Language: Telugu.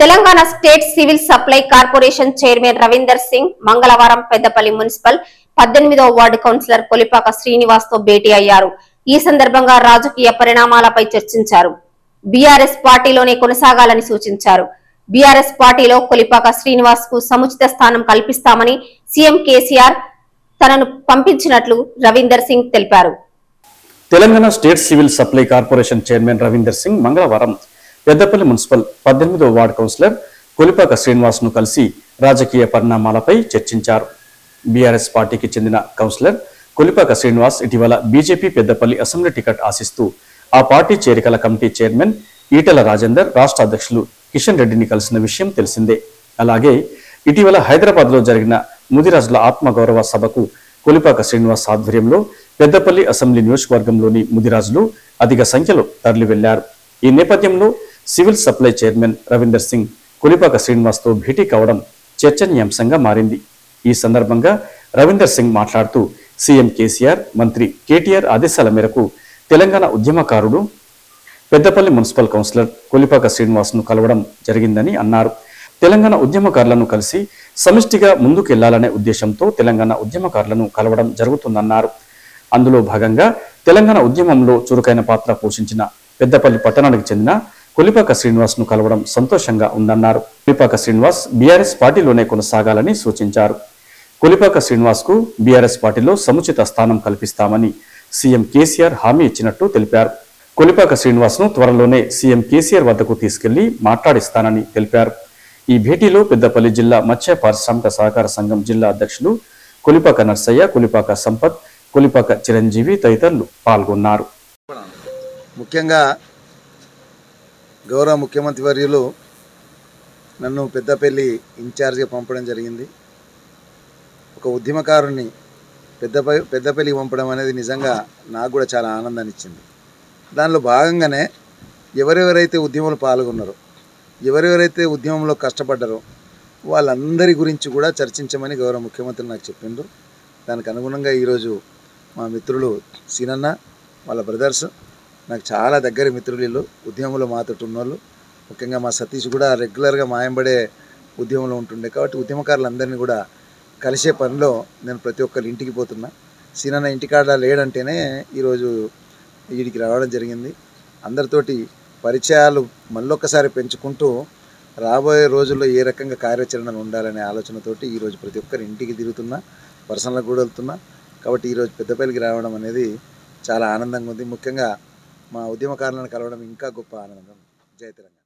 Telangana state civil supply corporation chairman Ravinder Singh మంగళవారం పెద్దపల్లి మున్సిపల్ పద్దెనిమిదవ వార్డు కౌన్సిలర్ కొలిపాక శ్రీనివాస్తో భేటీ అయ్యారు. ఈ సందర్భంగా రాజకీయ పరిణామాలపై చర్చించారు. బీఆర్ఎస్ పార్టీలోనే కొనసాగాలని సూచించారు. బీఆర్ఎస్ పార్టీలో కొలిపాక శ్రీనివాస్కు సముచిత స్థానం కల్పిస్తామని సీఎం కేసీఆర్ తనను పంపించినట్లు రవీందర్ సింగ్ తెలిపారు. Telangana state civil supply corporation chairman Ravinder Singh మంగళవారం పెద్దపల్లి మున్సిపల్ పద్దెనిమిదో వార్డు కౌన్సిలర్ కొలిపాక శ్రీనివాస్ను కలిసి రాజకీయ పరిణామాలపై చర్చించారు. బీఆర్ఎస్ పార్టీకి చెందిన కౌన్సిలర్ కొలిపాక శ్రీనివాస్ ఇటీవల బీజేపీ పెద్దపల్లి అసెంబ్లీ టికెట్ ఆశిస్తూ ఆ పార్టీ చేరికల కమిటీ చైర్మన్ ఈటెల రాజేందర్ రాష్ట్ర అధ్యక్షులు కిషన్ రెడ్డిని కలిసిన విషయం తెలిసిందే. అలాగే ఇటీవల హైదరాబాద్లో జరిగిన ముదిరాజుల ఆత్మగౌరవ సభకు కొలిపాక శ్రీనివాస్ ఆధ్వర్యంలో పెద్దపల్లి అసెంబ్లీ నియోజకవర్గంలోని ముదిరాజులు అధిక సంఖ్యలో తరలి వెళ్ళారు ఈ నేపథ్యంలో civil supply chairman Ravinder Singh Kolipaka శ్రీనివాస్తో భేటీ కావడం చర్చనీయాంశంగా మారింది. ఈ సందర్భంగా రవీందర్ సింగ్ మాట్లాడుతూ సీఎం కేసీఆర్ మంత్రి కేటీఆర్ ఆదేశాల మేరకు తెలంగాణ ఉద్యమకారుడు పెద్దపల్లి మున్సిపల్ కౌన్సిలర్ కొలిపాక శ్రీనివాస్ను కలవడం జరిగిందని అన్నారు. తెలంగాణ ఉద్యమకారులను కలిసి సమిష్టిగా ముందుకెళ్ళాలనే ఉద్దేశంతో తెలంగాణ ఉద్యమకారులను కలవడం జరుగుతుందన్నారు. అందులో భాగంగా తెలంగాణ ఉద్యమంలో చురుకైన పాత్ర పోషించిన పెద్దపల్లి పట్టణానికి చెందిన కొలిపాక శ్రీనివాస్ను కలవడం సంతోషంగా ఉందన్నారు. కొలిపాక శ్రీనివాస్ బీఆర్ఎస్ పార్టీలోనే కొనసాగాలని సూచించారు. కొలిపాక శ్రీనివాస్కు బీఆర్ఎస్ పార్టీలో సముచిత స్థానం కల్పిస్తామని సీఎం కేసీఆర్ హామీ ఇచ్చినట్టు తెలిపారు. కొలిపాక శ్రీనివాస్ను త్వరలోనే సీఎం కేసీఆర్ వద్దకు తీసుకెళ్ళి మాట్లాడిస్తానని తెలిపారు. ఈ భేటీలో పెద్దపల్లి జిల్లా మత్స్య పారిశ్రామిక సహకార సంఘం జిల్లా అధ్యక్షులు కొలిపాక నర్సయ్య కొలిపాక సంపత్ కొలిపాక చిరంజీవి తదితరులు పాల్గొన్నారు. ముఖ్యంగా గౌరవ ముఖ్యమంత్రి వర్యులు నన్ను పెద్దపల్లి ఇన్ఛార్జ్గా పంపడం జరిగింది. ఒక ఉద్యమకారుణ్ణి పెద్దపై పెద్దపల్లికి పంపడం అనేది నిజంగా నాకు కూడా చాలా ఆనందాన్ని ఇచ్చింది దానిలో భాగంగానే ఎవరెవరైతే ఉద్యమంలో పాల్గొన్నారో ఎవరెవరైతే ఉద్యమంలో కష్టపడ్డారో వాళ్ళందరి గురించి కూడా చర్చించమని గౌరవ ముఖ్యమంత్రి నాకు చెప్పిండ్రు. దానికి అనుగుణంగా ఈరోజు మా మిత్రులు సీనన్న వాళ్ళ బ్రదర్స్ నాకు చాలా దగ్గర మిత్రులు వీళ్ళు ఉద్యమంలో మాతోటి ఉన్నోళ్ళు. ముఖ్యంగా మా సతీష్ కూడా రెగ్యులర్గా మాయంబడే ఉద్యమంలో ఉంటుండే. కాబట్టి ఉద్యమకారులందరినీ కూడా కలిసే పనిలో నేను ప్రతి ఒక్కరి ఇంటికి పోతున్నా. సీనన్న ఇంటికాడ లేడంటేనే ఈరోజు వీడికి రావడం జరిగింది. అందరితోటి పరిచయాలు మళ్ళొక్కసారి పెంచుకుంటూ రాబోయే రోజుల్లో ఏ రకంగా కార్యాచరణలు ఉండాలనే ఆలోచనతోటి ఈరోజు ప్రతి ఒక్కరి ఇంటికి తిరుగుతున్నా పర్సనల్గా కూడా వెళ్తున్నా. కాబట్టి ఈరోజు పెద్దపల్లికి రావడం అనేది చాలా ఆనందంగా ఉంది. ముఖ్యంగా మా ఉద్యమకారులను కలవడం ఇంకా గొప్ప ఆనందం. జయ తెలంగాణ.